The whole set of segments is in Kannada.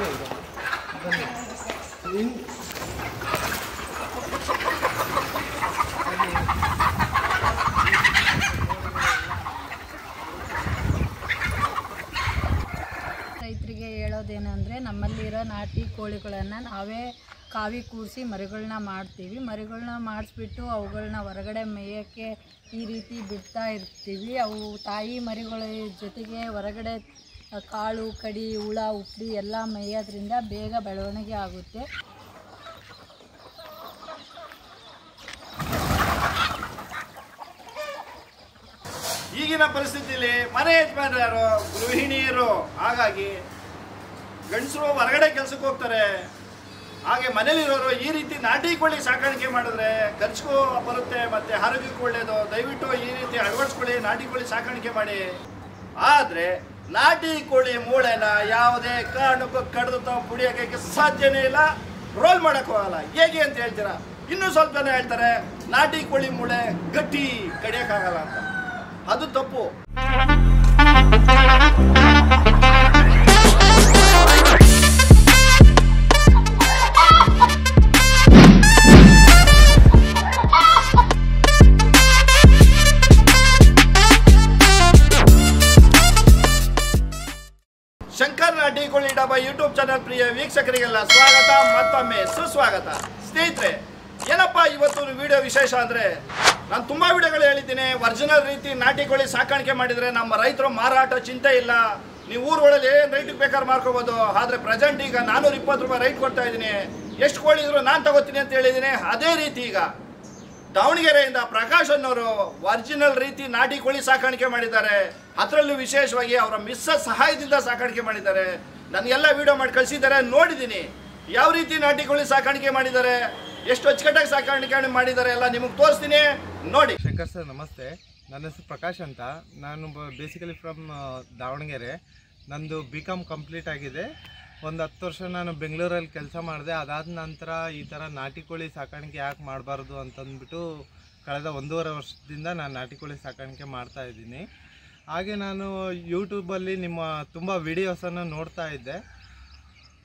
ಬರ್ತವೆ ಹೇಳೋದೇನು ರೈತರಿಗೆ ಹೇಳೋದೇನೆಂದರೆ, ನಮ್ಮಲ್ಲಿರೋ ನಾಟಿ ಕೋಳಿಗಳನ್ನು ನಾವೇ ಕಾವಿ ಕೂರಿಸಿ ಮರಿಗಳನ್ನ ಮಾಡ್ತೀವಿ. ಮರಿಗಳನ್ನ ಮಾಡಿಸ್ಬಿಟ್ಟು ಅವುಗಳನ್ನ ಹೊರಗಡೆ ಮೇಯೋಕ್ಕೆ ಈ ರೀತಿ ಬಿಡ್ತಾ ಇರ್ತೀವಿ. ಅವು ತಾಯಿ ಮರಿಗಳ ಜೊತೆಗೆ ಹೊರಗಡೆ ಕಾಳು, ಕಡಿ, ಹುಳ ಉಪ್ಪಿ ಎಲ್ಲ ಮೇಯೋದ್ರಿಂದ ಬೇಗ ಬೆಳವಣಿಗೆ ಆಗುತ್ತೆ. ಈಗಿನ ಪರಿಸ್ಥಿತಿಯಲ್ಲಿ ಮನೆ ಯಜಮಾನರು ಯಾರು ಗೃಹಿಣಿಯರು ಹಾಗಾಗಿ ಗಂಡಸರು ಹೊರಗಡೆ ಕೆಲಸಕ್ಕೆ ಹೋಗ್ತಾರೆ. ಹಾಗೆ ಮನೇಲಿರೋರು ಈ ರೀತಿ ನಾಟಿ ಕೋಳಿ ಸಾಕಾಣಿಕೆ ಮಾಡಿದ್ರೆ ಖರ್ಚಿಗೂ ಬರುತ್ತೆ, ಮತ್ತೆ ಆರೋಗ್ಯಕ್ಕೂ ಒಳ್ಳೆಯದು ದಯವಿಟ್ಟು ಈ ರೀತಿ ಅಳವಡಿಸ್ಕೊಳ್ಳಿ, ನಾಟಿ ಕೋಳಿ ಸಾಕಾಣಿಕೆ ಮಾಡಿ. ಆದರೆ ನಾಟಿ ಕೋಳಿ ಮೂಳೆನ ಯಾವುದೇ ಕಾರಣಕ್ಕೂ ಕಡಿದು ತಾವು ಕುಡಿಯೋಕ್ಕೆ ಸಾಧ್ಯನೇ ಇಲ್ಲ. ರೋಲ್ ಮಾಡೋಕ್ಕೂ ಆಗಲ್ಲ ಹೇಗೆ ಅಂತ ಹೇಳ್ತೀರಾ? ಇನ್ನೂ ಸ್ವಲ್ಪ ಜನ ಹೇಳ್ತಾರೆ, ನಾಟಿ ಕೋಳಿ ಮೂಳೆ ಗಟ್ಟಿ ಕಡಿಯೋಕ್ಕಾಗಲ್ಲ ಅಂತ. ಅದು ತಪ್ಪು. ಯೂಟ್ಯೂಬ್ ಚಾನಲ್ ಪ್ರಿಯ ವೀಕ್ಷಕರಿಗೆಲ್ಲ ಸ್ವಾಗತ, ಮತ್ತೊಮ್ಮೆ ಸುಸ್ವಾಗತ. ಸ್ನೇಹಿತರೆ, ಏನಪ್ಪ ಇವತ್ತು ವಿಡಿಯೋ ವಿಶೇಷ ಅಂದ್ರೆ, ನಾನು ತುಂಬಾ ವಿಡಿಯೋಗಳು ಹೇಳಿದ್ದೀನಿ. ಒರಿಜಿನಲ್ ರೀತಿ ನಾಟಿ ಕೋಳಿ ಸಾಕಾಣಿಕೆ ಮಾಡಿದ್ರೆ ನಮ್ಮ ರೈತರು ಮಾರಾಟ ಚಿಂತೆ ಇಲ್ಲ. ನೀವು ಊರುಗಳಲ್ಲಿ ಏನು ರೈಟಿಗೆ ಬೇಕಾದ್ರೆ ಮಾರ್ಕೋಬಹುದು ಆದರೆ ಪ್ರೆಸೆಂಟ್ ಈಗ ನಾನೂರ ಇಪ್ಪತ್ತು ರೂಪಾಯಿ ರೈಟ್ ಕೊಡ್ತಾ ಇದ್ದೀನಿ. ಎಷ್ಟು ಕೋಳಿ ಇದ್ರು ನಾನು ತಗೋತೀನಿ ಅಂತ ಹೇಳಿದ್ದೀನಿ. ಅದೇ ರೀತಿ ಈಗ ದಾವಣಗೆರೆಯಿಂದ ಪ್ರಕಾಶ್ ಅನ್ನೋರು ಒರಿಜಿನಲ್ ರೀತಿ ನಾಟಿ ಕೋಳಿ ಸಾಕಾಣಿಕೆ ಮಾಡಿದ್ದಾರೆ. ಅದರಲ್ಲೂ ವಿಶೇಷವಾಗಿ ಅವರ ಮಿಸ್ಸಸ್ ಸಹಾಯದಿಂದ ಸಾಕಾಣಿಕೆ ಮಾಡಿದ್ದಾರೆ. ನನಗೆಲ್ಲ ವಿಡಿಯೋ ಮಾಡಿ ಕಳಿಸಿದ್ದಾರೆ, ನೋಡಿದ್ದೀನಿ. ಯಾವ ರೀತಿ ನಾಟಿ ಕೋಳಿ ಸಾಕಾಣಿಕೆ ಮಾಡಿದ್ದಾರೆ, ಎಷ್ಟು ಅಚ್ಚುಕಟ್ಟಾಗಿ ಸಾಕಾಣಿಕೆ ಮಾಡಿದ್ದಾರೆ ಎಲ್ಲ ನಿಮಗೆ ತೋರಿಸ್ತೀನಿ. ನೋಡಿ. ಶಂಕರ್ ಸರ್, ನಮಸ್ತೆ. ನನ್ನ ಹೆಸರು ಪ್ರಕಾಶ್ ಅಂತ. ನಾನು ಬೇಸಿಕಲಿ ಫ್ರಮ್ ದಾವಣಗೆರೆ. ನಂದು ಬಿ ಕಾಮ್ ಕಂಪ್ಲೀಟ್ ಆಗಿದೆ. ಒಂದು ಹತ್ತು ವರ್ಷ ನಾನು ಬೆಂಗಳೂರಲ್ಲಿ ಕೆಲಸ ಮಾಡಿದೆ. ಅದಾದ ನಂತರ ಈ ಥರ ನಾಟಿ ಕೋಳಿ ಸಾಕಾಣಿಕೆ ಯಾಕೆ ಮಾಡಬಾರ್ದು ಅಂತಂದ್ಬಿಟ್ಟು ಕಳೆದ ಒಂದೂವರೆ ವರ್ಷದಿಂದ ನಾನು ನಾಟಿ ಕೋಳಿ ಸಾಕಾಣಿಕೆ ಮಾಡ್ತಾ ಇದ್ದೀನಿ. ಹಾಗೆ ನಾನು ಯೂಟ್ಯೂಬಲ್ಲಿ ನಿಮ್ಮ ತುಂಬ ವಿಡಿಯೋಸನ್ನು ನೋಡ್ತಾ ಇದ್ದೆ.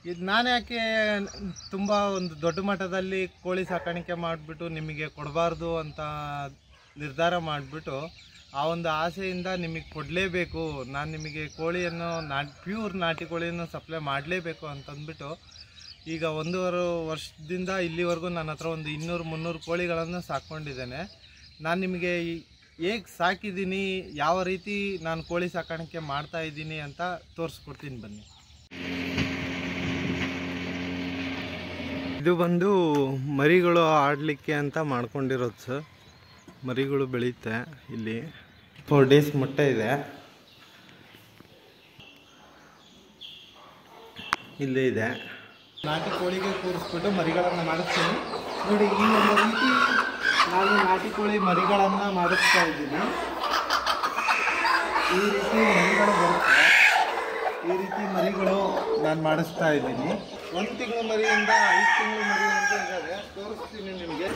ಇದು ನಾನು ಯಾಕೆ ತುಂಬ ಒಂದು ದೊಡ್ಡ ಮಟ್ಟದಲ್ಲಿ ಕೋಳಿ ಸಾಕಾಣಿಕೆ ಮಾಡಿಬಿಟ್ಟು ನಿಮಗೆ ಕೊಡಬಾರ್ದು ಅಂತ ನಿರ್ಧಾರ ಮಾಡಿಬಿಟ್ಟು ಆ ಒಂದು ಆಸೆಯಿಂದ ನಿಮಗೆ ಕೊಡಲೇಬೇಕು. ನಾನು ನಿಮಗೆ ಕೋಳಿಯನ್ನು ನಾ ಪ್ಯೂರ್ ನಾಟಿ ಕೋಳಿಯನ್ನು ಸಪ್ಲೈ ಮಾಡಲೇಬೇಕು ಅಂತಂದ್ಬಿಟ್ಟು ಈಗ ಒಂದೂವರೆ ವರ್ಷದಿಂದ ಇಲ್ಲಿವರೆಗೂ ನನ್ನ ಹತ್ರ ಒಂದು ಇನ್ನೂರು ಮುನ್ನೂರು ಕೋಳಿಗಳನ್ನು ಸಾಕ್ಕೊಂಡಿದ್ದೇನೆ. ನಾನು ನಿಮಗೆ ಹೇಗೆ ಸಾಕಿದ್ದೀನಿ ಯಾವ ರೀತಿ ನಾನು ಕೋಳಿ ಸಾಕಾಣಿಕೆ ಮಾಡ್ತಾ ಇದ್ದೀನಿ ಅಂತ ತೋರಿಸ್ಕೊಡ್ತೀನಿ ಬನ್ನಿ. ಇದು ಬಂದು ಮರಿಗಳು ಆಡಲಿಕ್ಕೆ ಅಂತ ಮಾಡ್ಕೊಂಡಿರೋದು ಸರ್. ಮರಿಗಳು ಬೆಳೆಯುತ್ತೆ ಇಲ್ಲಿ. ಫೋರ್ ಡೇಸ್ ಮೊಟ್ಟೆ ಇದೆ. ಇಲ್ಲೇ ಇದೆ. ನಾಟಿ ಕೋಳಿಗೆ ಕೂರಿಸ್ಬಿಟ್ಟು ಮರಿಗಳನ್ನು ಮಾಡಿಸ್ತೀನಿ. ನೋಡಿ ಈ ಒಂದು ರೀತಿ ನಾನು ನಾಟಿ ಕೋಳಿ ಮರಿಗಳನ್ನು ಮಾಡಿಸ್ತಾ ಇದ್ದೀನಿ. ಈ ರೀತಿ ಮರಿಗಳು ಬರುತ್ತೆ. ಈ ರೀತಿ ಮರಿಗಳು ನಾನು ಮಾಡಿಸ್ತಾ ಇದ್ದೀನಿ. ಒಂದು ತಿಂಗಳು ಮರಿಯಿಂದ ಐದು ತಿಂಗಳು ಮರಿ ಅಂತ ಇದ್ದಾವೆ ತೋರಿಸ್ತೀನಿ ನಿಮಗೆ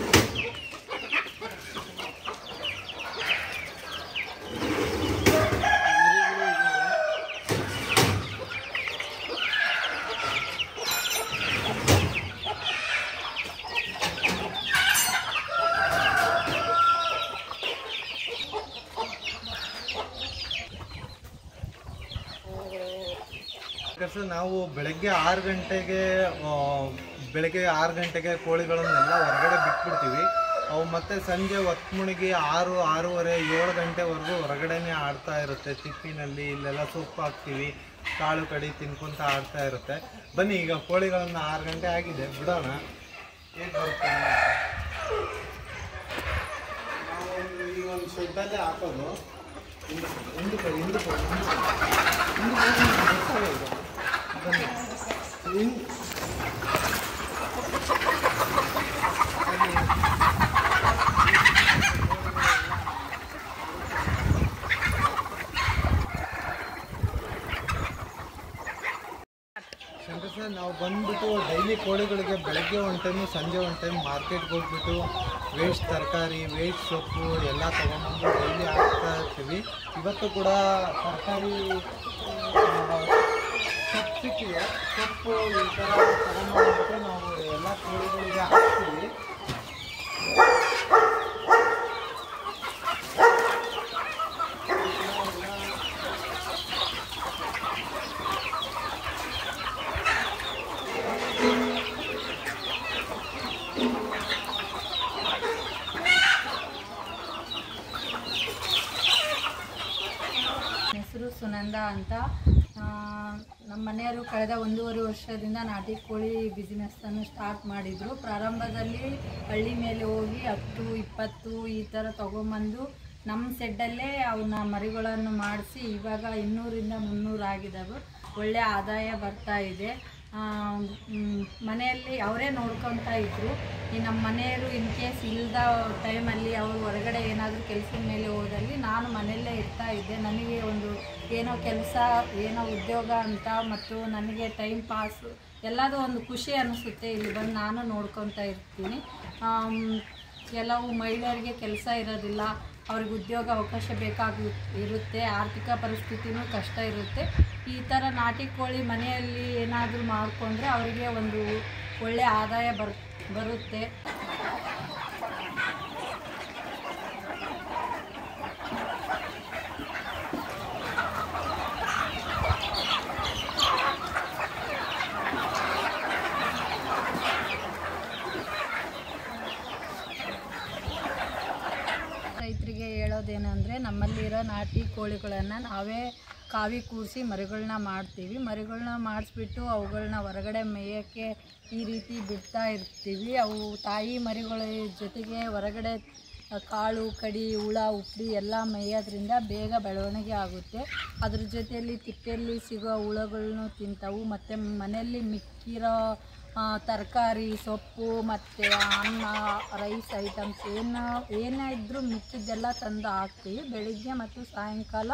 ಸರ್ ನಾವು ಬೆಳಗ್ಗೆ ಆರು ಗಂಟೆಗೆ ಬೆಳಗ್ಗೆ ಆರು ಗಂಟೆಗೆ ಕೋಳಿಗಳನ್ನೆಲ್ಲ ಹೊರಗಡೆ ಬಿಟ್ಬಿಡ್ತೀವಿ ಅವು ಮತ್ತೆ ಸಂಜೆ ಹೊತ್ತು ಮುಳುಗಿ ಆರು ಆರೂವರೆ ಏಳು ಗಂಟೆವರೆಗೂ ಹೊರಗಡೆನೇ ಆಡ್ತಾ ಇರುತ್ತೆ ತಿಪ್ಪಿನಲ್ಲಿ ಇಲ್ಲೆಲ್ಲ ಸೂಪ್ ಹಾಕ್ತೀವಿ ಕಾಳು ಕಡಿ ತಿನ್ಕೊಂತ ಆಡ್ತಾ ಇರುತ್ತೆ ಬನ್ನಿ ಈಗ ಕೋಳಿಗಳನ್ನು ಆರು ಗಂಟೆ ಆಗಿದೆ ಬಿಡೋಣ ಹೇಗೆ ಬರುತ್ತೆ ಈ ಒಂದು ಶೆಡ್ಡಲ್ಲೇ ಹಾಕೋದು ಹಿಂದಕ್ಕೆ ಹಿಂದಕ್ಕೆ ಹಿಂದಕ್ಕೆ ನಾವು ಬಂದ್ಬಿಟ್ಟು ಡೈಲಿ ಕೋಳಿಗಳಿಗೆ ಬೆಳಗ್ಗೆ ಒಂದು ಟೈಮು ಸಂಜೆ ಒಂದು ಟೈಮ್ ಮಾರ್ಕೆಟ್ಗೆ ಹೋಗ್ಬಿಟ್ಟು ವೇಸ್ಟ್ ತರಕಾರಿ ವೇಸ್ಟ್ ಸೊಪ್ಪು ಎಲ್ಲ ತೊಗೊಂಡ್ಬಂದು ಡೈಲಿ ಹಾಕ್ತಾ ಇರ್ತೀವಿ. ಇವತ್ತು ಕೂಡ ತರಕಾರಿ ಸೊಪ್ಪು ಸೊಪ್ಪು ಈ ಥರ ತಗೊಂಡ್ಬಂದ್ಬಿಟ್ಟು ನಾವು ಎಲ್ಲ ಕೋಳಿಗಳಿಗೆ ಹಾಕ್ತೀವಿ. ಹೆಸರು ಸುನಂದ ಅಂತ. ನಮ್ಮ ಮನೆಯವರು ಕಳೆದ ಒಂದೂವರೆ ವರ್ಷದಿಂದ ನಾಟಿ ಕೋಳಿ ಬಿಸ್ನೆಸ್ಸನ್ನು ಸ್ಟಾರ್ಟ್ ಮಾಡಿದರು. ಪ್ರಾರಂಭದಲ್ಲಿ ಹಳ್ಳಿ ಮೇಲೆ ಹೋಗಿ ಹತ್ತು, ಇಪ್ಪತ್ತು ಈ ಥರ ತೊಗೊಂಬಂದು ನಮ್ಮ ಸೆಡ್ಡಲ್ಲೇ ಅವನ್ನ ಮರಿಗಳನ್ನು ಮಾಡಿಸಿ ಇವಾಗ ಇನ್ನೂರಿಂದ ಮುನ್ನೂರು ಆಗಿದ್ದಾವೆ ಒಳ್ಳೆಯ ಆದಾಯ ಬರ್ತಾ ಇದೆ. ಮನೆಯಲ್ಲಿ ಅವರೇ ನೋಡ್ಕೊತಾ ಇದ್ದರು ಈ ನಮ್ಮ ಮನೆಯವರು ಇನ್ ಕೇಸ್ ಇಲ್ಲದ ಟೈಮಲ್ಲಿ ಅವರು ಹೊರಗಡೆ ಏನಾದರೂ ಕೆಲಸದ ಮೇಲೆ ಹೋದಲ್ಲಿ ನಾನು ಮನೆಯಲ್ಲೇ ಇರ್ತಾ ಇದ್ದೆ. ನನಗೆ ಒಂದು ಏನೋ ಕೆಲಸ, ಏನೋ ಉದ್ಯೋಗ ಅಂತ ಮತ್ತು ನನಗೆ ಟೈಮ್ ಪಾಸು ಎಲ್ಲದೂ ಒಂದು ಖುಷಿ ಅನಿಸುತ್ತೆ ಇಲ್ಲಿ ಬಂದು ನಾನು ನೋಡ್ಕೊತಾ ಇರ್ತೀನಿ. ಕೆಲವು ಮಹಿಳೆಯರಿಗೆ ಕೆಲಸ ಇರೋದಿಲ್ಲ. ಅವ್ರಿಗೆ ಉದ್ಯೋಗ ಅವಕಾಶ ಬೇಕಾಗಿ, ಇರುತ್ತೆ. ಆರ್ಥಿಕ ಪರಿಸ್ಥಿತಿನೂ ಕಷ್ಟ ಇರುತ್ತೆ. ಈ ಥರ ನಾಟಿ ಕೋಳಿ ಮನೆಯಲ್ಲಿ ಏನಾದರೂ ಮಾಡಿಕೊಂಡ್ರೆ ಅವರಿಗೆ ಒಂದು ಒಳ್ಳೆಯ ಆದಾಯ ಬರ್, ಬರುತ್ತೆ. ರೈತರಿಗೆ ಹೇಳೋದೇನೆಂದರೆ ನಮ್ಮಲ್ಲಿರೋ ನಾಟಿ ಕೋಳಿಗಳನ್ನು ನಾವೇ ಕಾವಿ ಕೂರಿಸಿ ಮರಿಗಳನ್ನ ಮಾಡ್ತೀವಿ. ಮರಿಗಳನ್ನ ಮಾಡಿಸ್ಬಿಟ್ಟು ಅವುಗಳನ್ನ ಹೊರಗಡೆ ಮೇಯೋಕ್ಕೆ ಈ ರೀತಿ ಬಿಡ್ತಾ ಇರ್ತೀವಿ. ಅವು ತಾಯಿ ಮರಿಗಳ ಜೊತೆಗೆ ಹೊರಗಡೆ ಕಾಳು, ಕಡಿ, ಹುಳ ಉಪ್ಪಿ ಎಲ್ಲ ಮೇಯೋದ್ರಿಂದ ಬೇಗ ಬೆಳವಣಿಗೆ ಆಗುತ್ತೆ. ಅದ್ರ ಜೊತೆಯಲ್ಲಿ ತಿಪ್ಪೆಯಲ್ಲಿ ಸಿಗೋ ಹುಳಗಳನ್ನು ತಿಂತಾವು. ಮತ್ತು ಮನೆಯಲ್ಲಿ ಮಿಕ್ಕಿರೋ ತರಕಾರಿ, ಸೊಪ್ಪು ಮತ್ತು ಅನ್ನ ರೈಸ್ ಐಟಮ್ಸ್ ಏನು, ಏನೇ ಇದ್ದರೂ ಮಿಕ್ಕಿದ್ದೆಲ್ಲ ತಂದು ಹಾಕ್ತೀವಿ. ಬೆಳಿಗ್ಗೆ ಮತ್ತು ಸಾಯಂಕಾಲ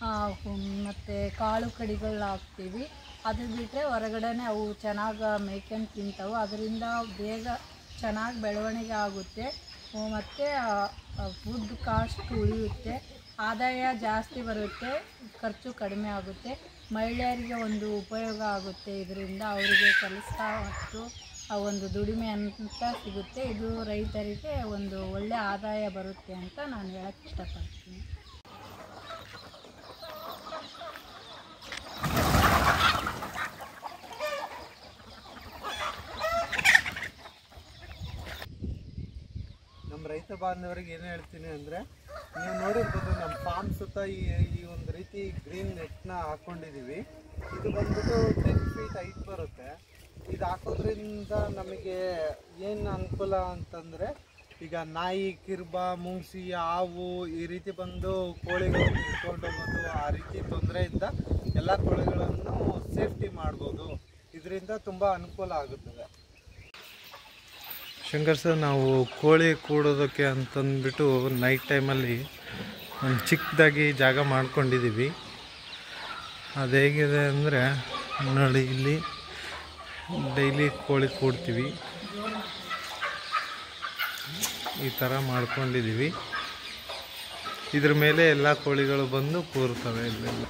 ಮತ್ತು ಕಾಳು ಕಡಿಗಳು ಹಾಕ್ತೀವಿ ಅದು ಬಿಟ್ಟರೆ ಹೊರಗಡೆನೇ ಅವು ಚೆನ್ನಾಗಿ ಮೇಯ್ಕೊಂಡು ತಿಂತಾವೆ. ಅದರಿಂದ ಬೇಗ ಚೆನ್ನಾಗಿ ಬೆಳವಣಿಗೆ ಆಗುತ್ತೆ. ಮತ್ತು ಫುಡ್ ಕಾಸ್ಟ್ ಉಳಿಯುತ್ತೆ. ಆದಾಯ ಜಾಸ್ತಿ ಬರುತ್ತೆ. ಖರ್ಚು ಕಡಿಮೆ ಆಗುತ್ತೆ. ಮಹಿಳೆಯರಿಗೆ ಒಂದು ಉಪಯೋಗ ಆಗುತ್ತೆ. ಇದರಿಂದ ಅವರಿಗೆ ಕೆಲಸ ಮತ್ತು ಒಂದು ದುಡಿಮೆ ಅಂತ ಸಿಗುತ್ತೆ. ಇದು ರೈತರಿಗೆ ಒಂದು ಒಳ್ಳೆಯ ಆದಾಯ ಬರುತ್ತೆ ಅಂತ ನಾನು ಹೇಳಕ್ಕೆ ಇಷ್ಟಪಡ್ತೀನಿ ನಮ್ಮ ರೈತ ಬಾಂಧವರಿಗೆ ಏನು ಹೇಳ್ತೀನಿ ಅಂದರೆ, ನೀವು ನೋಡಿರ್ಬೋದು ನಮ್ಮ ಫಾರ್ಮ್ ಸುತ್ತ ಈ ಈ ಒಂದು ರೀತಿ ಗ್ರೀನ್ ನೆಟ್ನ ಹಾಕ್ಕೊಂಡಿದ್ದೀವಿ ಇದು ಬಂದ್ಬಿಟ್ಟು ಟೆನ್ ಫೀಟ್ ಹೈಟ್ ಬರುತ್ತೆ. ಇದು ಹಾಕೋದ್ರಿಂದ ನಮಗೆ ಏನು ಅನುಕೂಲ ಅಂತಂದರೆ, ಈಗ ನಾಯಿ, ಕಿರ್ಬ ಮುಂಗ್ಸಿ ಹಾವು ಈ ರೀತಿ ಬಂದು ಕೋಳಿಗಳನ್ನು ಇಟ್ಕೊಂಡು ಹೋಗೋದು, ಆ ರೀತಿ ತೊಂದರೆಯಿಂದ ಎಲ್ಲ ಕೋಳಿಗಳನ್ನು ಸೇಫ್ಟಿ ಮಾಡ್ಬೋದು. ಇದರಿಂದ ತುಂಬ ಅನುಕೂಲ ಆಗುತ್ತದೆ. ಶಂಕರ್ ಸರ್, ನಾವು ಕೋಳಿ ಕೂಡೋದಕ್ಕೆ ಅಂತಂದ್ಬಿಟ್ಟು ನೈಟ್ ಟೈಮಲ್ಲಿ ಒಂದು ಚಿಕ್ಕದಾಗಿ ಜಾಗ ಮಾಡ್ಕೊಂಡಿದ್ದೀವಿ ಅದು ಹೇಗಿದೆ ಅಂದರೆ, ನೋಡಿ ಇಲ್ಲಿ ಡೈಲಿ ಕೋಳಿ ಕೂಡ್ತೀವಿ. ಈ ಥರ ಮಾಡ್ಕೊಂಡಿದ್ದೀವಿ ಇದ್ರ ಮೇಲೆ ಎಲ್ಲ ಕೋಳಿಗಳು ಬಂದು ಕೂರ್ತವೆ ಇಲ್ಲೆಲ್ಲ.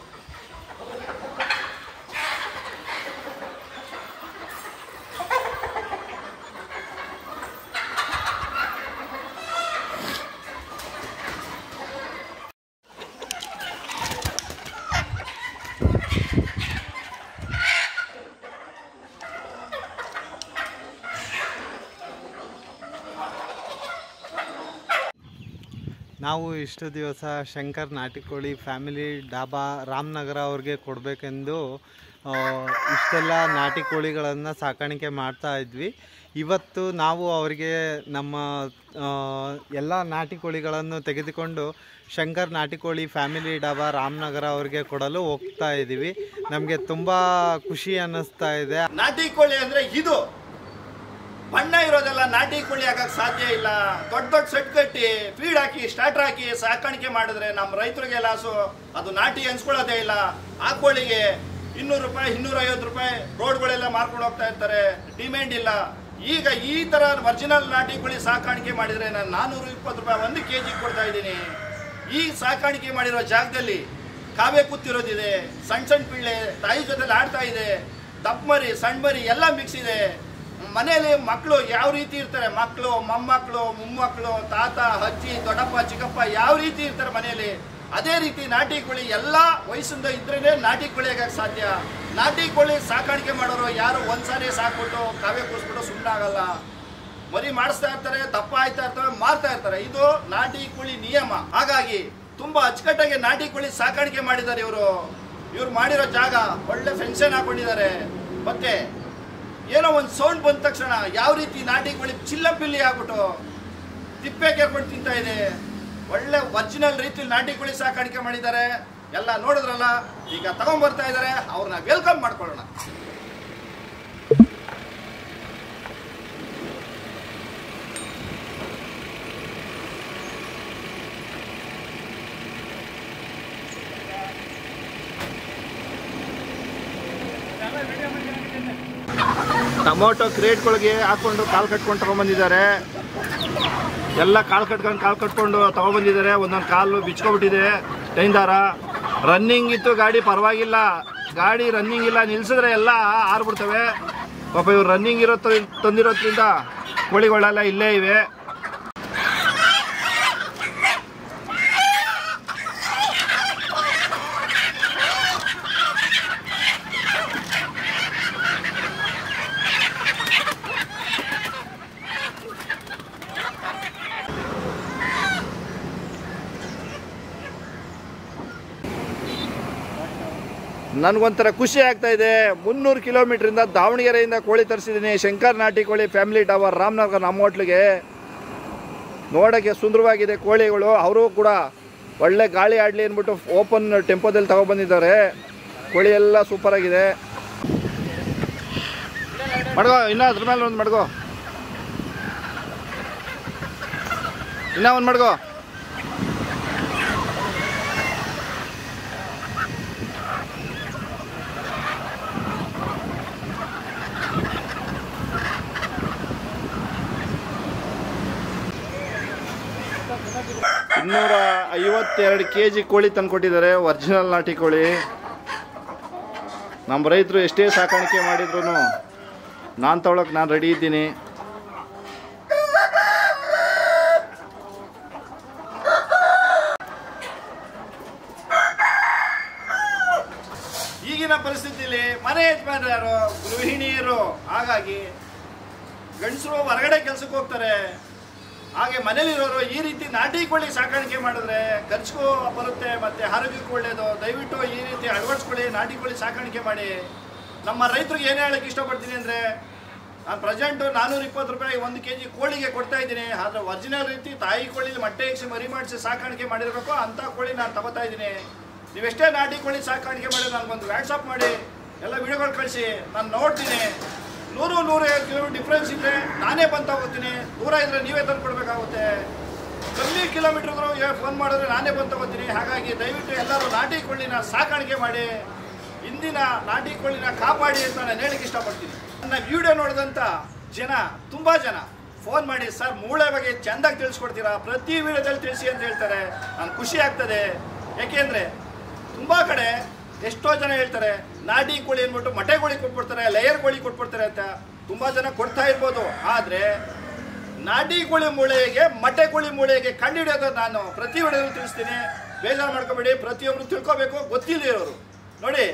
ನಾವು ಇಷ್ಟು ದಿವಸ ಶಂಕರ್ ನಾಟಿಕೋಳಿ ಫ್ಯಾಮಿಲಿ ಡಾಬಾ ರಾಮನಗರ ಅವ್ರಿಗೆ ಕೊಡಬೇಕೆಂದು ಇಷ್ಟೆಲ್ಲ ನಾಟಿ ಕೋಳಿಗಳನ್ನು ಸಾಕಾಣಿಕೆ ಮಾಡ್ತಾ ಇದ್ವಿ. ಇವತ್ತು ನಾವು ಅವರಿಗೆ ನಮ್ಮ ಎಲ್ಲ ನಾಟಿ ಕೋಳಿಗಳನ್ನು ತೆಗೆದುಕೊಂಡು ಶಂಕರ್ ನಾಟಿಕೋಳಿ ಫ್ಯಾಮಿಲಿ ಡಾಬಾ ರಾಮನಗರ ಅವ್ರಿಗೆ ಕೊಡಲು ಹೋಗ್ತಾ ಇದ್ದೀವಿ ನಮಗೆ ತುಂಬ ಖುಷಿ ಅನ್ನಿಸ್ತಾ ಇದೆ. ನಾಟಿ ಕೋಳಿ ಅಂದ್ರೆ ಇದು. ಬಣ್ಣ ಇರೋದೆಲ್ಲ ನಾಟಿ ಕೋಳಿ ಹಾಕಕ್ಕೆ ಸಾಧ್ಯ ಇಲ್ಲ. ದೊಡ್ಡ ದೊಡ್ಡ ಸೆಟ್ ಕಟ್ಟಿ ಫೀಡ್ ಹಾಕಿ ಸ್ಟಾರ್ಟರ್ ಹಾಕಿ ಸಾಕಾಣಿಕೆ ಮಾಡಿದ್ರೆ ನಮ್ಮ ರೈತರಿಗೆ ಲಾಸು ಅದು ನಾಟಿ ಅನ್ಸ್ಕೊಳ್ಳೋದೇ ಇಲ್ಲ. ಆ ಕೋಳಿಗೆ ಇನ್ನೂರು ರೂಪಾಯಿ ಇನ್ನೂರೈವತ್ತು ರೂಪಾಯಿ ರೋಡ್ಗಳೆಲ್ಲ ಮಾರ್ಕೊಂಡು ಹೋಗ್ತಾ ಇರ್ತಾರೆ. ಡಿಮ್ಯಾಂಡ್ ಇಲ್ಲ. ಈಗ ಈ ಥರ ಒರಿಜಿನಲ್ ನಾಟಿ ಕೋಳಿ ಸಾಕಾಣಿಕೆ ಮಾಡಿದ್ರೆ ನಾನು ನಾನ್ನೂರ ಇಪ್ಪತ್ತು ರೂಪಾಯಿ ಒಂದು ಕೆ ಜಿ ಕೊಡ್ತಾ ಇದ್ದೀನಿ. ಈ ಸಾಕಾಣಿಕೆ ಮಾಡಿರೋ ಜಾಗದಲ್ಲಿ ಕಾವೇ ಕೂತಿರೋದಿದೆ. ಸಣ್ಣ ಸಣ್ಣ ಪಿಳ್ಳೆ ತಾಯಿ ಜೊತೆಲಿ ಆಡ್ತಾ ಇದೆ. ದಪ್ಪ ಮರಿ ಸಣ್ಣ ಮರಿ ಎಲ್ಲ ಮಿಕ್ಸ್ ಇದೆ. ಮನೆಯಲ್ಲಿ ಮಕ್ಕಳು ಯಾವ ರೀತಿ ಇರ್ತಾರೆ? ಮಕ್ಕಳು ಮೊಮ್ಮಕ್ಕಳು ಮೊಮ್ಮಕ್ಕಳು ತಾತ, ಅಜ್ಜಿ, ದೊಡ್ಡಪ್ಪ, ಚಿಕ್ಕಪ್ಪ ಯಾವ ರೀತಿ ಇರ್ತಾರೆ ಮನೆಯಲ್ಲಿ? ಅದೇ ರೀತಿ ನಾಟಿ ಕೋಳಿ ಎಲ್ಲ ವಯಸ್ಸಿಂದ ಇದ್ರೇ ನಾಟಿ ಕೋಳಿ ಆಗಕ್ಕೆ ಸಾಧ್ಯ. ನಾಟಿ ಕೋಳಿ ಸಾಕಾಣಿಕೆ ಮಾಡೋರು ಯಾರು ಒಂದ್ಸಾರಿ ಸಾಕ್ಬಿಟ್ಟು ಕಾವೇ ಕೂರಿಸ್ಬಿಟ್ಟು ಸುಮ್ಮನಾಗಲ್ಲ ಮರಿ ಮಾಡಿಸ್ತಾ ಇರ್ತಾರೆ ದಪ್ಪ ಆಯ್ತಾ ಇರ್ತಾರೆ ಮಾರ್ತಾ ಇರ್ತಾರೆ. ಇದು ನಾಟಿ ಕೋಳಿ ನಿಯಮ. ಹಾಗಾಗಿ ತುಂಬಾ ಅಚ್ಚುಕಟ್ಟಾಗಿ ನಾಟಿ ಕೋಳಿ ಸಾಕಾಣಿಕೆ ಮಾಡಿದ್ದಾರೆ ಇವರು. ಇವ್ರು ಮಾಡಿರೋ ಜಾಗ ಒಳ್ಳೆ ಫೆನ್ಷನ್ ಹಾಕೊಂಡಿದ್ದಾರೆ. ಮತ್ತೆ ಏನೋ ಒಂದು ಸೌಂಡ್ ಬಂದ ತಕ್ಷಣ ಯಾವ ರೀತಿ ನಾಟಿ ಕೋಳಿ ಚಿಲ್ಲಪಿಲ್ಲಿ ಆಗ್ಬಿಟ್ಟು ತಿಪ್ಪೆ ಕೇರ್ಕೊಂಡು ತಿಂತಾ ಇದೆ. ಒಳ್ಳೆ ಒರಿಜಿನಲ್ ರೀತಿಯಲ್ಲಿ ಕೋಳಿ ಸಾಕಾಣಿಕೆ ಮಾಡಿದ್ದಾರೆ. ಎಲ್ಲ ನೋಡಿದ್ರಲ್ಲ, ಈಗ ತಗೊಂಡ್ಬರ್ತಾ ಇದ್ದಾರೆ ಅವ್ರನ್ನ ವೆಲ್ಕಮ್ ಮಾಡ್ಕೊಳ್ಳೋಣ. ಟೊಮೊಟೊ ಕ್ರೇಟ್ಗಳಿಗೆ ಹಾಕೊಂಡು ಕಾಲು ಕಟ್ಕೊಂಡು ತಗೊಂಬಂದಿದ್ದಾರೆ. ಎಲ್ಲ ಕಾಲು ಕಟ್ಕೊಂಡು ಕಾಲು ಕಟ್ಕೊಂಡು ತಗೊಂಬಂದಿದ್ದಾರೆ. ಒಂದೊಂದು ಕಾಲು ಬಿಚ್ಕೊಬಿಟ್ಟಿದೆ. ಟೈನ್ ದಾರ ರನ್ನಿಂಗ್ ಇತ್ತು ಗಾಡಿ ಪರವಾಗಿಲ್ಲ. ಗಾಡಿ ರನ್ನಿಂಗ್ ಇಲ್ಲ, ನಿಲ್ಸಿದ್ರೆ ಎಲ್ಲ ಆರ್ಬಿಡ್ತವೆ. ಪಾಪ ಇವ್ರು ರನ್ನಿಂಗ್ ಇರೋ ತಂದಿರೋದ್ರಿಂದ ಕೋಳಿಗಳೆಲ್ಲ ಇಲ್ಲೇ ಇವೆ. ನನಗೊಂಥರ ಖುಷಿ ಆಗ್ತಾ ಇದೆ. ಮುನ್ನೂರು ಕಿಲೋಮೀಟ್ರಿಂದ ದಾವಣಗೆರೆಯಿಂದ ಕೋಳಿ ತರಿಸಿದ್ದೀನಿ. ಶಂಕರ್ ನಾಟಿ ಕೋಳಿ ಫ್ಯಾಮಿಲಿ ಟವರ್ ರಾಮನಗರ ನಮ್ಮ ಹೋಟ್ಲಿಗೆ. ನೋಡೋಕ್ಕೆ ಸುಂದರವಾಗಿದೆ ಕೋಳಿಗಳು. ಅವರು ಕೂಡ ಒಳ್ಳೆ ಗಾಳಿ ಆಡಲಿ ಅಂದ್ಬಿಟ್ಟು ಓಪನ್ ಟೆಂಪೋದಲ್ಲಿ ತಗೊಬಂದಿದ್ದಾರೆ ಕೋಳಿ ಎಲ್ಲ ಸೂಪರ್ ಆಗಿದೆ. ಮಡ್ಗೋ, ಇನ್ನೂ ಅದ್ರ ಮೇಲೆ ಒಂದು ಮಡ್ಗೋ. ಇನ್ನೂ ಒಂದು ಮಡ್ಗೋ ಇನ್ನೂರ ಐವತ್ತೆರಡು ಕೆ ಜಿ ಕೋಳಿ ತಂದ್ಕೊಟ್ಟಿದ್ದಾರೆ ಒರಿಜಿನಲ್ ನಾಟಿ ಕೋಳಿ. ನಮ್ಮ ರೈತರು ಎಷ್ಟೇ ಸಾಕಾಣಿಕೆ ಮಾಡಿದ್ರು ನಾನು ತಗೊಳಕ್ಕೆ ನಾನು ರೆಡಿ ಇದ್ದೀನಿ. ಈಗಿನ ಪರಿಸ್ಥಿತಿಯಲ್ಲಿ ಮನೆ ಯಜಮಾನ್ರು ಯಾರು? ಗೃಹಿಣಿಯರು. ಹಾಗಾಗಿ ಗಂಡಸರು ಹೊರಗಡೆ ಕೆಲಸಕ್ಕೆ ಹೋಗ್ತಾರೆ. ಹಾಗೆ ಮನೇಲಿರೋರು ಈ ರೀತಿ ನಾಟಿ ಕೋಳಿ ಸಾಕಾಣಿಕೆ ಮಾಡಿದ್ರೆ ಖರ್ಚಿಗೂ ಬರುತ್ತೆ ಮತ್ತೆ ಆರೋಗ್ಯಕ್ಕೂ ಒಳ್ಳೇದು. ದಯವಿಟ್ಟು ಈ ರೀತಿ ಅಳವಡಿಸ್ಕೊಳ್ಳಿ, ನಾಟಿ ಕೋಳಿ ಸಾಕಾಣಿಕೆ ಮಾಡಿ. ನಮ್ಮ ರೈತರಿಗೆ ಏನು ಹೇಳಕ್ಕೆ ಇಷ್ಟಪಡ್ತೀನಿ ಅಂದರೆ, ನಾನು ಪ್ರೆಸೆಂಟು ನಾನ್ನೂರ ಇಪ್ಪತ್ತು ರೂಪಾಯಿ ಒಂದು ಕೆ ಜಿ ಕೋಳಿಗೆ ಕೊಡ್ತಾ ಇದ್ದೀನಿ. ಆದರೆ ಒರಿಜಿನಲ್ ರೀತಿ ತಾಯಿ ಕೋಳಿ ಮೊಟ್ಟೆ ಇಕ್ಸಿ ಮರಿ ಮಾಡಿಸಿ ಸಾಕಾಣಿಕೆ ಮಾಡಿರಬೇಕು, ಅಂಥ ಕೋಳಿ ನಾನು ತಗೋತಾ ಇದ್ದೀನಿ. ನೀವೆಷ್ಟೇ ನಾಟಿ ಕೋಳಿ ಸಾಕಾಣಿಕೆ ಮಾಡಿ ನನಗೊಂದು ವ್ಯಾಟ್ಸಪ್ ಮಾಡಿ, ಎಲ್ಲ ವಿಡಿಯೋಗಳು ಕಳಿಸಿ, ನಾನು ನೋಡ್ತೀನಿ. ನೂರು ನೂರೈವತ್ತು ಕಿಲೋಮೀಟರ್ ಡಿಫ್ರೆನ್ಸ್ ಇದ್ದರೆ ನಾನೇ ಬಂದು ತಗೋತೀನಿ. ದೂರ ಇದ್ದರೆ ನೀವೇ ತಂದು ಕೊಡಬೇಕಾಗುತ್ತೆ. ಕಮ್ಮಿ ಕಿಲೋಮೀಟರ್ ಇದ್ರು ಫೋನ್ ಮಾಡಿದ್ರೆ ನಾನೇ ಬಂದು ತಗೋತೀನಿ. ಹಾಗಾಗಿ ದಯವಿಟ್ಟು ಎಲ್ಲರೂ ನಾಟಿ ಕೋಳಿನ ಸಾಕಾಣಿಕೆ ಮಾಡಿ. ಇಂದಿನ ನಾಟಿ ಕೋಳಿನ ಕಾಪಾಡಿ ಅಂತ ನಾನು ಹೇಳಕ್ಕೆ ಇಷ್ಟಪಡ್ತೀನಿ. ನನ್ನ ವಿಡಿಯೋ ನೋಡಿದಂಥ ಜನ, ತುಂಬ ಜನ ಫೋನ್ ಮಾಡಿ, ಸರ್, ಮೂಳೆ ಬಗ್ಗೆ ಚೆಂದಾಗಿ ತಿಳಿಸ್ಕೊಡ್ತೀರಾ? ಪ್ರತಿ ವಿಡಿಯೋದಲ್ಲಿ ತಿಳಿಸಿ ಅಂತ ಹೇಳ್ತಾರೆ. ನಾನು ಖುಷಿ ಆಗ್ತದೆ. ಯಾಕೆಂದರೆ ತುಂಬ ಕಡೆ ಎಷ್ಟೋ ಜನ ಹೇಳ್ತಾರೆ ನಾಟಿ ಕೋಳಿ ಅಂದ್ಬಿಟ್ಟು ಮೊಟ್ಟೆ ಕೋಳಿ ಕೊಟ್ಬಿಡ್ತಾರೆ ಲೇಯರ್ ಕೋಳಿ ಕೊಟ್ಬಿಡ್ತಾರೆ ಅಂತ ತುಂಬ ಜನ ಕೊಡ್ತಾ ಇರ್ಬೋದು. ಆದರೆ ನಾಟಿ ಕೋಳಿ ಮೂಳೆಗೆ, ಮೊಟ್ಟೆ ಕೋಳಿ ಮೂಳೆಗೆ ಕಂಡುಹಿಡಿಯೋದು ನಾನು ಪ್ರತಿ ವಿಡಿಯೋದಲ್ಲಿ ತಿಳಿಸ್ತೀನಿ. ಬೇಜಾರು ಮಾಡ್ಕೋಬೇಡಿ ಪ್ರತಿಯೊಬ್ಬರು ತಿಳ್ಕೊಬೇಕು ಗೊತ್ತಿಲ್ಲದಿರೋರು ನೋಡಿ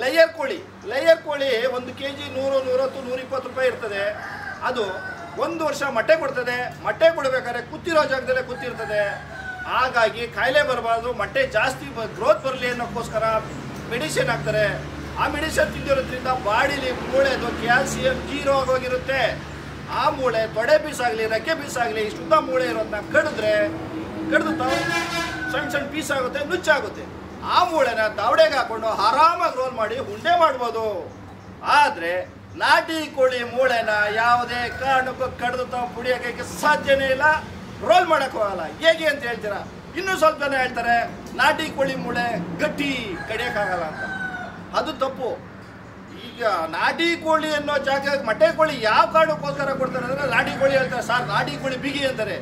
ಲೇಯರ್ ಕೋಳಿ ಲೇಯರ್ ಕೋಳಿ ಒಂದು ಕೆ ಜಿ ನೂರು, ನೂರತ್ತು, ನೂರಿಪ್ಪತ್ತು ರೂಪಾಯಿ ಇರ್ತದೆ. ಅದು ಒಂದು ವರ್ಷ ಮೊಟ್ಟೆ ಕೊಡ್ತದೆ. ಮೊಟ್ಟೆ ಕೊಡಬೇಕಾದ್ರೆ ಕುತ್ತಿರೋ ಜಾಗದಲ್ಲೇ ಕೂತಿರ್ತದೆ. ಹಾಗಾಗಿ ಕಾಯಿಲೆ ಬರಬಾರ್ದು, ಮೊಟ್ಟೆ ಜಾಸ್ತಿ ಗ್ರೋತ್ ಬರಲಿ ಅನ್ನೋಕ್ಕೋಸ್ಕರ ಮೆಡಿಸಿನ್ ಹಾಕ್ತಾರೆ. ಆ ಮೆಡಿಸನ್ ತಿಂದಿರೋದ್ರಿಂದ ಬಾಡಿಲಿ ಮೂಳೆದು ಕ್ಯಾಲ್ಸಿಯಂ ಜೀರೋ ಆಗೋಗಿರುತ್ತೆ. ಆ ಮೂಳೆ ತೊಡೆ ಪೀಸಾಗಲಿ ರೆಕ್ಕೆ ಪೀಸಾಗಲಿ ಶುದ್ಧ ಮೂಳೆ ಇರೋದನ್ನ ಕಡಿದ್ರೆ ಕಡಿದು ತಾವು ಸಣ್ಣ ಸಣ್ಣ ಪೀಸ್ ಆಗುತ್ತೆ ನುಚ್ಚಾಗುತ್ತೆ ಆ ಮೂಳೆನ ತಾವಡೆಗೆ ಹಾಕೊಂಡು ಆರಾಮಾಗಿ ರೋಲ್ ಮಾಡಿ ಉಂಡೆ ಮಾಡ್ಬೋದು. ಆದರೆ ನಾಟಿ ಕೋಳಿ ಮೂಳೆನ ಯಾವುದೇ ಕಾರಣಕ್ಕೂ ಕಡಿದು ತಾವು ಪುಡಿಯೋಕ್ಕೆ ಸಾಧ್ಯನೇ ಇಲ್ಲ. ರೋಲ್ ಮಾಡೋಕ್ಕೂ ಹೋಗಲ್ಲ. ಹೇಗೆ ಅಂತ ಹೇಳ್ತೀರಾ? ಇನ್ನೂ ಸ್ವಲ್ಪ ಜನ ಹೇಳ್ತಾರೆ, ನಾಟಿ ಕೋಳಿ ಮೂಳೆ ಗಟ್ಟಿ ಕಡಿಯೋಕ್ಕಾಗಲ್ಲ ಅಂತ. ಅದು ತಪ್ಪು. ಈಗ ನಾಟಿ ಕೋಳಿ ಅನ್ನೋ ಜಾಗ ಮೊಟ್ಟೆ ಕೋಳಿ ಯಾವ ಕಾರಣಕ್ಕೋಸ್ಕರ ಕೊಡ್ತಾರೆ ಅಂದರೆ ನಾಟಿ ಕೋಳಿ ಹೇಳ್ತಾರೆ ಸರ್ ನಾಟಿ ಕೋಳಿ ಬಿಗಿ ಅಂತಾರೆ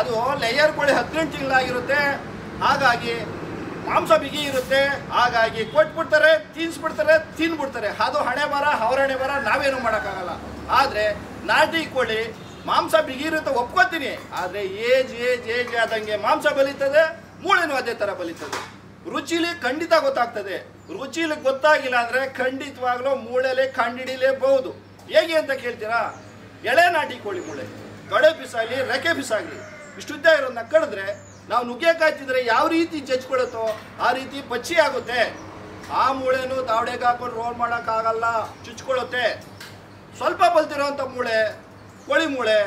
ಅದು ಲೇಯರ್ ಕೋಳಿ ಹದಿನೆಂಟು ತಿಂಗಳಾಗಿರುತ್ತೆ. ಹಾಗಾಗಿ ಮಾಂಸ ಬಿಗಿ ಇರುತ್ತೆ. ಹಾಗಾಗಿ ಕೊಟ್ಬಿಡ್ತಾರೆ, ತಿನ್ಸ್ಬಿಡ್ತಾರೆ, ತಿನ್ಬಿಡ್ತಾರೆ. ಅದು ಹಣೆ ಬರ ಅವ್ರ ಹಣೆ ಬರ, ನಾವೇನು ಮಾಡೋಕ್ಕಾಗಲ್ಲ. ಆದರೆ ನಾಟಿ ಕೋಳಿ ಮಾಂಸ ಬಿಗಿ ಇರುತ್ತೆ ಒಪ್ಕೋತೀನಿ. ಆದರೆ ಏಜ್ ಏಜ್ ಏಜ್ ಆದಂಗೆ ಮಾಂಸ ಬಲಿತದೆ, ಮೂಳೆನೂ ಅದೇ ಥರ ಬಲಿತದೆ. ರುಚಿಲಿ ಖಂಡಿತ ಗೊತ್ತಾಗ್ತದೆ. ರುಚಿಲಿ ಗೊತ್ತಾಗಿಲ್ಲ ಅಂದರೆ ಖಂಡಿತವಾಗ್ಲೂ ಮೂಳೆಲೆ ಕಂಡಿಡಿಲೇಬಹುದು. ಹೇಗೆ ಅಂತ ಕೇಳ್ತೀರಾ? ಎಳೆ ನಾಟಿ ಕೋಳಿ ಮೂಳೆ ಕಡೆ ಪಿಸಾಗಲಿ ರೆಕ್ಕೆ ಪಿಸಾಗಲಿ ಇಷ್ಟುದ್ದ ಇರೋದನ್ನ ಕಡಿದ್ರೆ ನಾವು ನುಗ್ಗೆ ಕಾಯ್ತಿದ್ರೆ ಯಾವ ರೀತಿ ಜಜ್ಕೊಳತ್ತೋ ಆ ರೀತಿ ಪಚ್ಚಿ ಆಗುತ್ತೆ. ಆ ಮೂಳೆನೂ ದಾವಡೆಗೆ ಹಾಕೊಂಡು ರೋಲ್ ಮಾಡೋಕ್ಕಾಗಲ್ಲ ಚುಚ್ಕೊಳ್ಳುತ್ತೆ ಸ್ವಲ್ಪ ಬಲ್ತಿರೋಂಥ ಮೂಳೆ, ಕೋಳಿ ಮೂಳೆ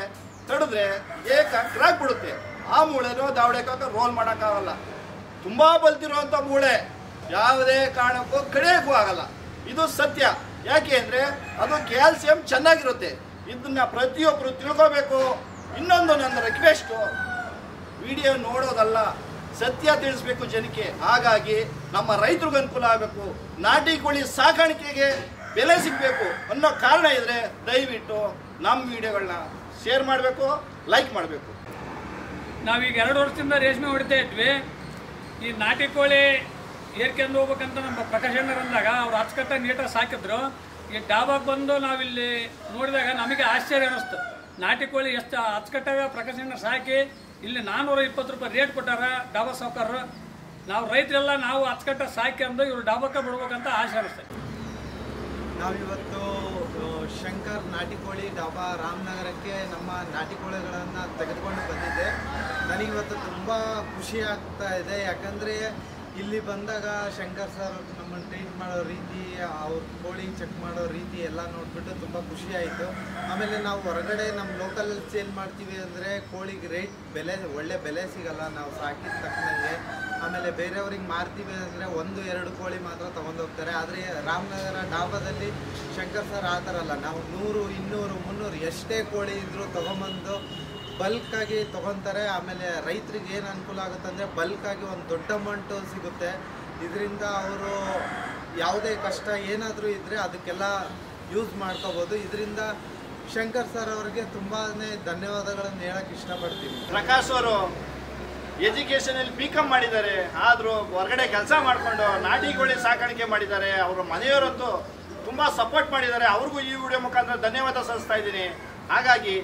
ತಡಿದ್ರೆ ಏಕ ಕ್ರಾಕ್ ಬಿಡುತ್ತೆ ಆ ಮೂಳೆನೂ ದಾವಡೆಗೆ ಹಾಕೊಂಡು ರೋಲ್ ಮಾಡೋಕ್ಕಾಗಲ್ಲ. ತುಂಬ ಬಲ್ತಿರುವಂಥ ಮೂಳೆ. ಯಾವುದೇ ಕಾರಣಕ್ಕೂ ಕಡಿಯೋಕ್ಕೂ ಆಗಲ್ಲ. ಇದು ಸತ್ಯ. ಯಾಕೆ ಅಂದರೆ ಅದು ಕ್ಯಾಲ್ಸಿಯಂ ಚೆನ್ನಾಗಿರುತ್ತೆ. ಇದನ್ನ ಪ್ರತಿಯೊಬ್ಬರು ತಿಳ್ಕೋಬೇಕು. ಇನ್ನೊಂದು ನನ್ನ ರಿಕ್ವೆಸ್ಟು ವಿಡಿಯೋ ನೋಡೋದಲ್ಲ, ಸತ್ಯ ತಿಳಿಸ್ಬೇಕು ಜನಕ್ಕೆ. ಹಾಗಾಗಿ ನಮ್ಮ ರೈತರಿಗೂ ಅನುಕೂಲ ಆಗಬೇಕು. ನಾಟಿ ಕೋಳಿ ಸಾಕಾಣಿಕೆಗೆ ಬೆಲೆ ಸಿಗಬೇಕು ಅನ್ನೋ ಕಾರಣ ಇದ್ರೆ ದಯವಿಟ್ಟು ನಮ್ಮ ವಿಡಿಯೋಗಳನ್ನ ಶೇರ್ ಮಾಡಬೇಕು ಲೈಕ್ ಮಾಡಬೇಕು. ನಾವೀಗ ಎರಡು ವರ್ಷದಿಂದ ರೇಷ್ಮೆ ಹೊಡಿತಾ ಇದ್ವಿ. ಈ ನಾಟಿ ಕೋಳಿ ಏರ್ಕೊಂಡು ಹೋಗ್ಬೇಕಂತ ನಮ್ಮ ಪ್ರಕಾಶಣ್ಣರು ಅಂದಾಗ ಅವ್ರು ಅಚ್ಚುಕಟ್ಟಾಗಿ ನೀಟಾಗಿ ಸಾಕಿದ್ರು. ಈ ಡಾಬಾಗೆ ಬಂದು ನಾವಿಲ್ಲಿ ನೋಡಿದಾಗ ನಮಗೆ ಆಶ್ಚರ್ಯ ಅನ್ನಿಸ್ತು. ನಾಟಿ ಕೋಳಿ ಎಷ್ಟು ಅಚ್ಚುಕಟ್ಟಾಗ ಪ್ರಕಾಶಣ್ಣ ಸಾಕಿ, ಇಲ್ಲಿ ನಾನ್ನೂರ ಇಪ್ಪತ್ತು ರೂಪಾಯಿ ರೇಟ್ ಕೊಟ್ಟಾರ ಡಾಬಾ ಸಾವುಕಾರರು. ನಾವು ರೈತರೆಲ್ಲ ನಾವು ಅಚ್ಚುಕಟ್ಟಾಗಿ ಸಾಕಿ ಅಂದು ಇವ್ರು ಡಾಬಾಕ್ಕೆ ಬಿಡ್ಬೇಕಂತ ಆಸೆ ಅನ್ನಿಸ್ತದೆ ನಾವಿವತ್ತು ಶಂಕರ್ ನಾಟಿ ಕೋಳಿ ಡಾಬಾ ರಾಮನಗರಕ್ಕೆ ನಮ್ಮ ನಾಟಿ ಕೋಳಿಗಳನ್ನು ತೆಗೆದುಕೊಂಡು ಬಂದಿದ್ದೆ. ನನಗಿವತ್ತು ತುಂಬ ಖುಷಿ ಆಗ್ತಾ ಇದೆ. ಯಾಕಂದರೆ ಇಲ್ಲಿ ಬಂದಾಗ ಶಂಕರ್ ಸರ್ ನಮ್ಮನ್ನು ಟ್ರೀಟ್ ಮಾಡೋ ರೀತಿ, ಅವ್ರ ಕೋಳಿ ಚೆಕ್ ಮಾಡೋ ರೀತಿ ಎಲ್ಲ ನೋಡಿಬಿಟ್ಟು ತುಂಬ ಖುಷಿ ಆಯಿತು. ಆಮೇಲೆ ನಾವು ಹೊರಗಡೆ ನಮ್ಮ ಲೋಕಲ್ ಸೇಲ್ ಮಾಡ್ತೀವಿ ಅಂದರೆ ಕೋಳಿಗೆ ರೇಟ್ ಬೆಲೆ, ಒಳ್ಳೆ ಬೆಲೆ ಸಿಗಲ್ಲ. ನಾವು ಸಾಕಿದ ತಕ್ಕನಂಗೆ ಆಮೇಲೆ ಬೇರೆಯವ್ರಿಗೆ ಮಾರ್ತೀವಿ ಅಂದರೆ ಒಂದು, ಎರಡು ಕೋಳಿ ಮಾತ್ರ ತೊಗೊಂಡೋಗ್ತಾರೆ ಆದರೆ ರಾಮನಗರ ಡಾಬಾದಲ್ಲಿ ಶಂಕರ್ ಸರ್ ಆ ಥರ ಅಲ್ಲ. ನಾವು ನೂರು, ಇನ್ನೂರು, ಮುನ್ನೂರು ಎಷ್ಟೇ ಕೋಳಿ ಇದ್ದರೂ ತೊಗೊಂಬಂದು ಬಲ್ಕಾಗಿ ತೊಗೊತಾರೆ, ಆಮೇಲೆ ರೈತರಿಗೆ ಏನು ಅನುಕೂಲ ಆಗುತ್ತೆ ಅಂದರೆ ಬಲ್ಕಾಗಿ ಒಂದು ದೊಡ್ಡ ಅಮೌಂಟು ಸಿಗುತ್ತೆ. ಇದರಿಂದ ಅವರು ಯಾವುದೇ ಕಷ್ಟ ಏನಾದರೂ ಇದ್ದರೆ ಅದಕ್ಕೆಲ್ಲ ಯೂಸ್ ಮಾಡ್ಕೋಬೋದು. ಇದರಿಂದ ಶಂಕರ್ ಸರ್ ಅವರಿಗೆ ತುಂಬಾ ಧನ್ಯವಾದಗಳನ್ನು ಹೇಳಕ್ ಇಷ್ಟಪಡ್ತೀನಿ. ಪ್ರಕಾಶ್ ಅವರು ಎಜುಕೇಶನ್ ಅಲ್ಲಿ ಬಿ ಕಾಮ್ ಮಾಡಿದ್ದಾರೆ. ಆದರೂ ಹೊರಗಡೆ ಕೆಲಸ ಮಾಡಿಕೊಂಡು ನಾಟಿ ಕೋಳಿ ಸಾಕಾಣಿಕೆ ಮಾಡಿದ್ದಾರೆ. ಅವರ ಮನೆಯವರಂತೂ ತುಂಬಾ ಸಪೋರ್ಟ್ ಮಾಡಿದ್ದಾರೆ. ಅವ್ರಿಗೂ ಈ ವಿಡಿಯೋ ಮುಖಾಂತರ ಧನ್ಯವಾದ ಸಲ್ಲಿಸ್ತಾ ಇದ್ದೀನಿ. ಹಾಗಾಗಿ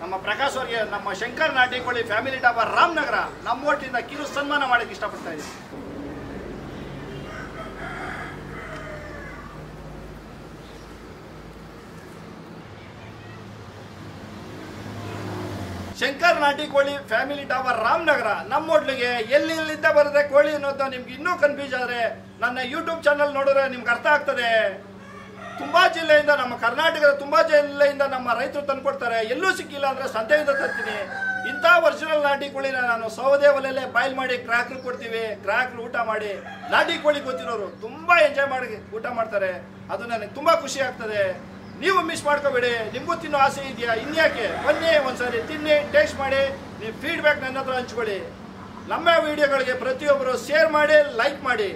ನಮ್ಮ ಪ್ರಕಾಶ್ ಅವರಿಗೆ, ನಮ್ಮ ಶಂಕರ್ ನಾಟಿಕೊಳ್ಳಿ ಕೋಳಿ ಫ್ಯಾಮಿಲಿ ಡಾಬಾ ರಾಮನಗರ, ನಮ್ಮ ಓಟಿಂದ ಕಿರು ಸನ್ಮಾನ ಮಾಡಕ್ಕೆ ಇಷ್ಟಪಡ್ತಾ ಇದ್ದೀನಿ. ಶಂಕರ್ ನಾಟಿ ಕೋಳಿ ಫ್ಯಾಮಿಲಿ ಟವರ್ ರಾಮನಗರ, ನಮ್ಮ ಹೋಟ್ಲಿಗೆ ಎಲ್ಲಿ ಎಲ್ಲಿಂದ ಬರುತ್ತೆ ಕೋಳಿ ಅನ್ನೋದು ನಿಮ್ಗೆ ಇನ್ನೂ ಕನ್ಫ್ಯೂಸ್ ಆದರೆ ನನ್ನ ಯೂಟ್ಯೂಬ್ ಚಾನಲ್ ನೋಡಿದ್ರೆ ನಿಮ್ಗೆ ಅರ್ಥ ಆಗ್ತದೆ. ತುಂಬಾ ಜಿಲ್ಲೆಯಿಂದ ನಮ್ಮ ಕರ್ನಾಟಕದ ತುಂಬಾ ಜಿಲ್ಲೆಯಿಂದ ನಮ್ಮ ರೈತರು ತಂದ್ಕೊಡ್ತಾರೆ ಎಲ್ಲೂ ಸಿಕ್ಕಿಲ್ಲ ಅಂದ್ರೆ ಸಂತೆಯಿಂದ ತರ್ತೀನಿ. ಇಂಥ ಒರಿಜಿನಲ್ ನಾಟಿ ಕೋಳಿನ ನಾನು ಸೌದೆ ಒಲೆಯಲ್ಲೇ ಬಾಯ್ಲ್ ಮಾಡಿ ಗ್ರಾಹಕರು ಕೊಡ್ತೀವಿ. ಗ್ರಾಹಕರು ಊಟ ಮಾಡಿ. ನಾಟಿ ಕೋಳಿ ಗೊತ್ತಿರೋರು ತುಂಬಾ ಎಂಜಾಯ್ ಮಾಡಿ ಊಟ ಮಾಡ್ತಾರೆ. ಅದು ನನಗೆ ತುಂಬಾ ಖುಷಿ ಆಗ್ತದೆ. ನೀವು ಮಿಸ್ ಮಾಡ್ಕೋಬೇಡಿ. ನಿಮಗೂ ತಿನ್ನೋ ಆಸೆ ಇದೆಯಾ? ಇನ್ಯಾಕೆ? ಬನ್ನಿ ಒಂದ್ಸರಿ ತಿನ್ನಿ ಟೇಸ್ಟ್ ಮಾಡಿ. ನೀವು ಫೀಡ್ಬ್ಯಾಕ್ ನನ್ನ ಹತ್ರ ಹಂಚ್ಕೊಳ್ಳಿ. ನಮ್ಮ ವಿಡಿಯೋಗಳಿಗೆ ಪ್ರತಿಯೊಬ್ಬರು ಶೇರ್ ಮಾಡಿ ಲೈಕ್ ಮಾಡಿ.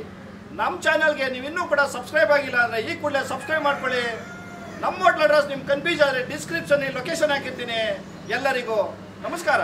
ನಮ್ಮ ಚಾನಲ್ಗೆ ನೀವು ಇನ್ನೂ ಕೂಡ ಸಬ್ಸ್ಕ್ರೈಬ್ ಆಗಿಲ್ಲ ಅಂದರೆ ಈ ಕೂಡಲೇ ಸಬ್ಸ್ಕ್ರೈಬ್ ಮಾಡ್ಕೊಳ್ಳಿ. ನಮ್ಮ ಹೋಟ್ಲ್ ಅಡ್ರೆಸ್ ನಿಮ್ಗೆ ಕನ್ಫ್ಯೂಸ್ ಆದರೆ ಡಿಸ್ಕ್ರಿಪ್ಷನ್ ಲೊಕೇಶನ್ ಹಾಕಿರ್ತೀನಿ. ಎಲ್ಲರಿಗೂ ನಮಸ್ಕಾರ.